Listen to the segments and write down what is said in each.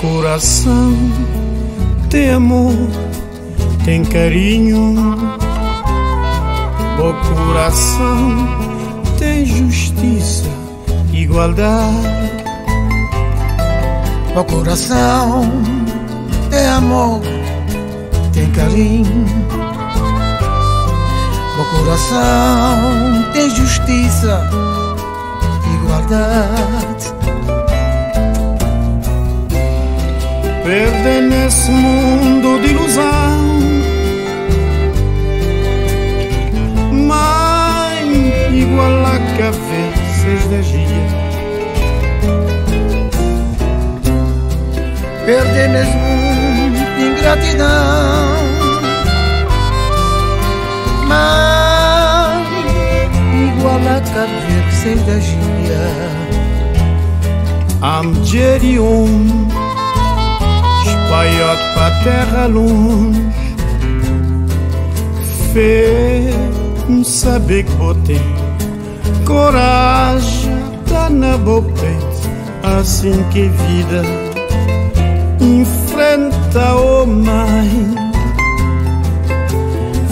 Coração tem amor, tem carinho. O coração tem justiça, igualdade. O coração tem amor, tem carinho. O coração tem justiça, igualdade. Perde nesse mundo de ilusão. A cabeças da gia. Perde nesse mundo de ingratidão. Mãe, igual a cabeças da gia. Amgerium Espalhado para terra longe Fez-me saber que botei Coragem tá na boca Assim que vida Enfrenta o mãe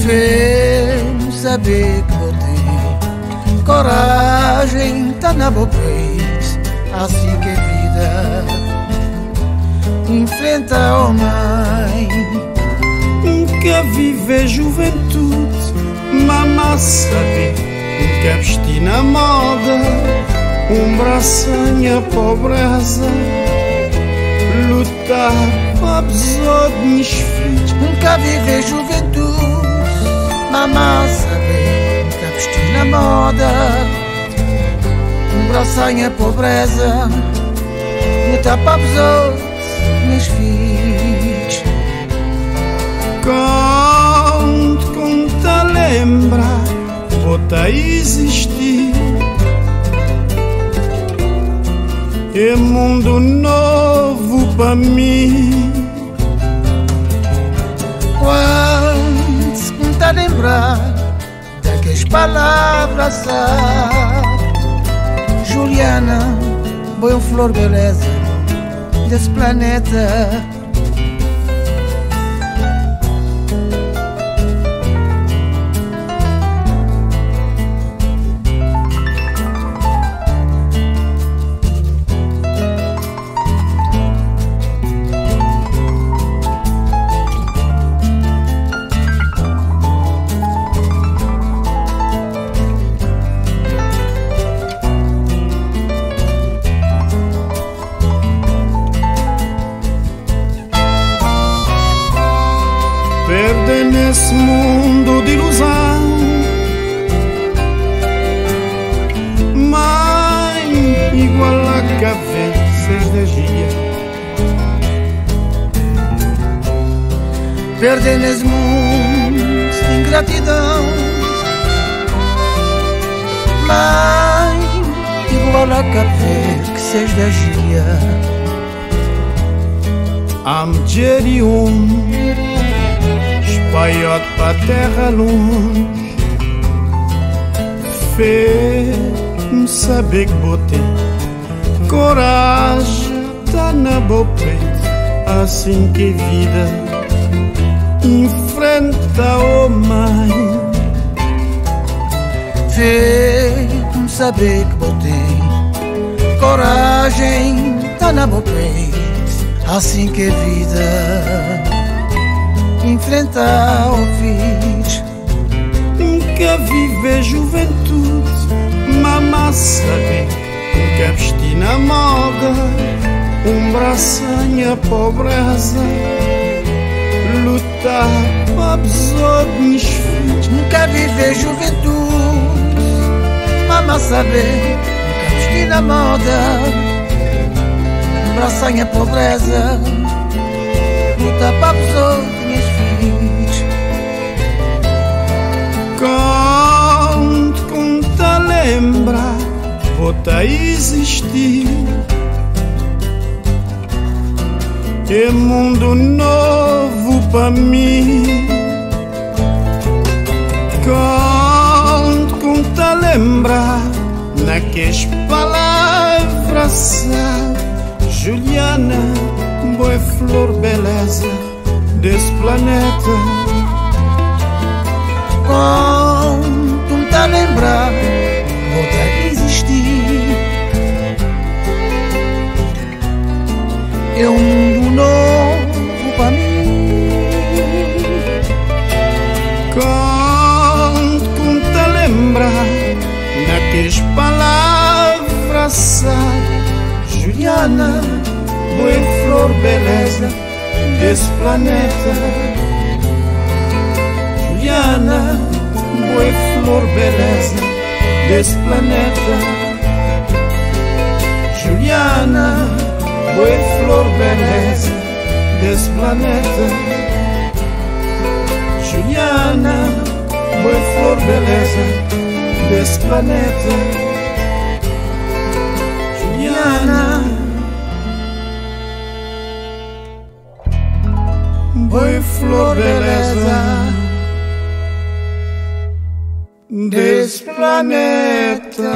Fez-me saber que botei Coragem tá na boca Assim que vida enfrenta o mãe. Nunca vive juventude, mamá sabe, nunca vesti na moda, um braçanha pobreza, lutar de meus filhos. Nunca vive juventude, mamá sabe, nunca vesti na moda, um braçanha pobreza, lutar para besouro meus filhos. Volta a existir. É mundo novo para mim. Quando se conta lembrar daquelas palavras, Juliana, boa flor beleza desse planeta. Nesse mundo de ilusão. Mãe, igual a cabeças da gia. Perde nesse mundo de ingratidão. Mãe, igual a cabeças da gia. Amgerium espalhado para a terra longe Fez-me saber que botei Coragem tá na boca Assim que vida Enfrenta o mãe Fez-me saber que botei Coragem tá na boca Assim que vida enfrentar o fiz. Nunca vive juventude, mamá sabe, nunca vesti na moda, um braçanha pobreza, lutar para besouro de meus filhos. Nunca vive juventude, mamá sabe, nunca vesti na moda, um braçanha pobreza, lutar para besouro volta a existir. É mundo novo para mim. Conto, conto a lembrar naquelas palavras. Juliana, boa flor, beleza desse planeta. Conto-me a lembrar, existir. É um mundo novo para mim. Conto-me a lembrar naquelas palavras. Juliana, boa flor, beleza desse planeta. Juliana, boa flor, beleza desse planeta. Juliana, boa flor, beleza desse planeta. Juliana, boa flor, beleza desse planeta. Juliana. Boa flor, beleza desse planeta.